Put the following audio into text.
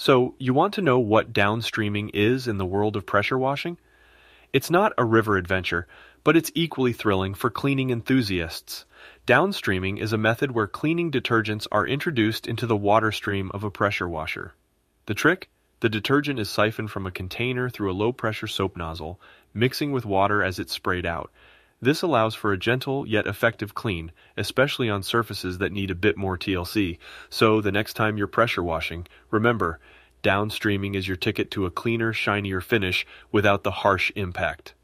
So, you want to know what downstreaming is in the world of pressure washing? It's not a river adventure, but it's equally thrilling for cleaning enthusiasts. Downstreaming is a method where cleaning detergents are introduced into the water stream of a pressure washer. The trick? The detergent is siphoned from a container through a low pressure soap nozzle, mixing with water as it's sprayed out. This allows for a gentle yet effective clean, especially on surfaces that need a bit more TLC. So the next time you're pressure washing, remember, downstreaming is your ticket to a cleaner, shinier finish without the harsh impact.